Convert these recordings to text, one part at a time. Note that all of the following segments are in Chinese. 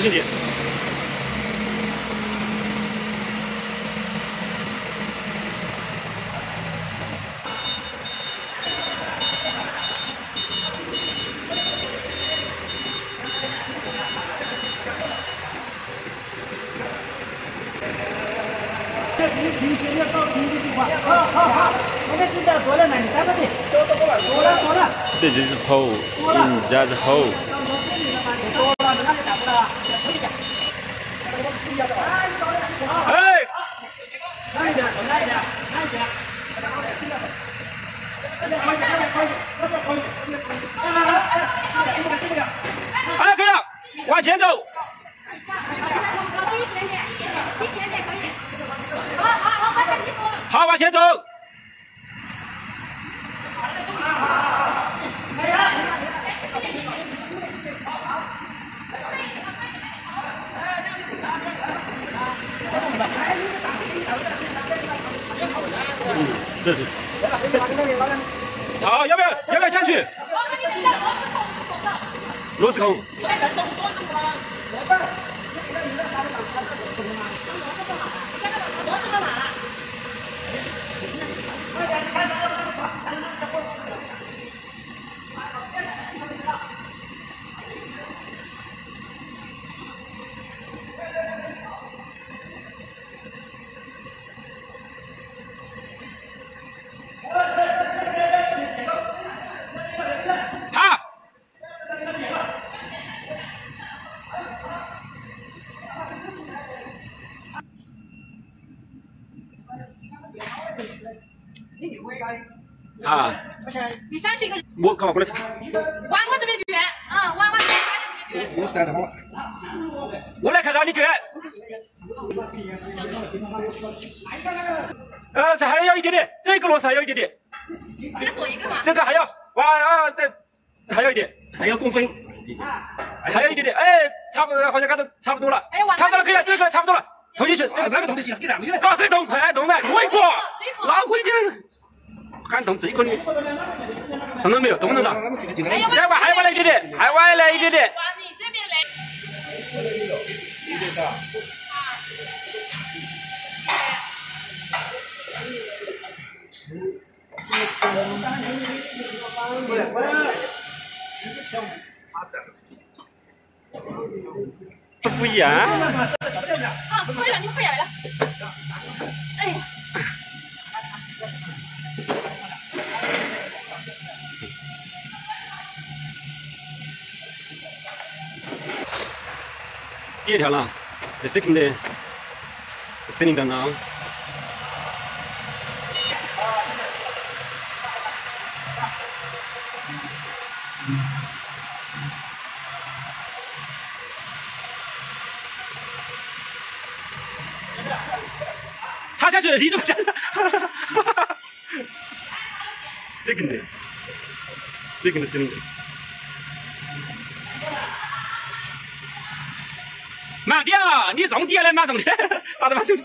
小心点！要停停，要倒停的地方，好好好！我们正在过来呢，咱们的交通过来过来。对，这是跑，人家是跑。前走。好，往前走。嗯，这是。好，要不要要不要下去？螺丝孔。好。啊，你上去一个，我干嘛过来？往我这边卷，嗯，往我这边我是在这好了。我来看到你卷。呃，这还要一点点，这个螺丝还要一点点，先做一个嘛。这个还要，哇啊，这这还要一点，还要公分，还要一点点，哎，差不多，好像看到差不多了，哎差不多了，可以了，这个差不多了，投进去，这这个个那个动得起，给两个月。搞谁动？快动来，过一过，拉过一点，看动自己个你，动到没有？动得到？还有再往还往来一点点，还往来一点点，往你这边来。不一样。啊，会了，你会来了。哎，第二条了，the second the cylinder now。他下去，你怎么下去？second second cylinder。慢点啊！你重点来嘛，重点，咋的嘛兄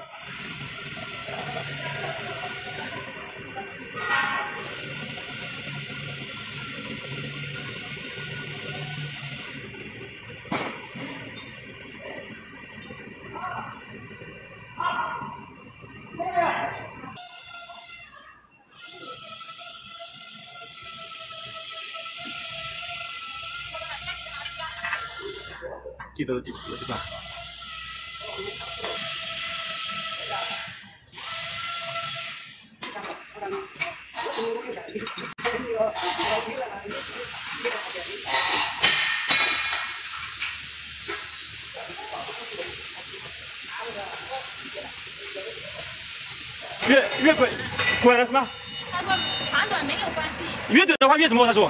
弟？地都地了对吧？越越滚，滚了什么？他说长短没有关系。越短的话越什么？他说。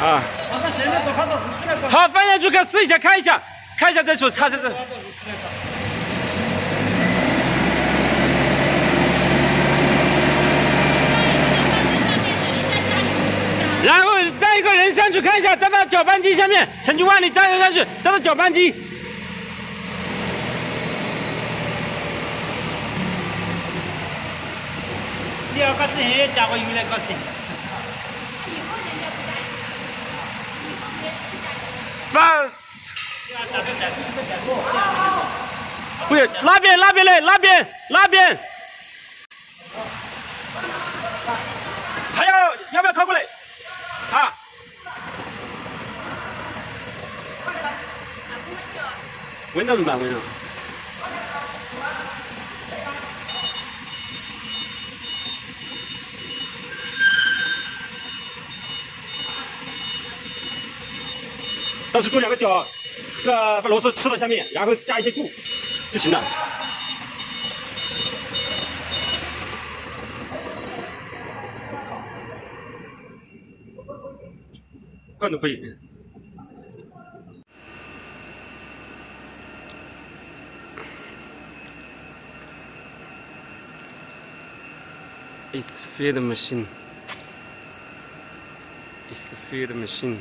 啊。好，放下去看，试一下，看一下，看一下再说，擦擦擦。然后再一个人上去看一下，站到搅拌机下面，陈俊万，你站上去，站到搅拌机。你要搞事情，加个油来搞事放，不是那边那边的那边那边？还要要不要靠过来？啊？闻到怎么办？闻到？到时做两个脚，呃，把螺丝吃到下面，然后加一些固就行了。罐都可以。It's feed machine. It's the feed machine.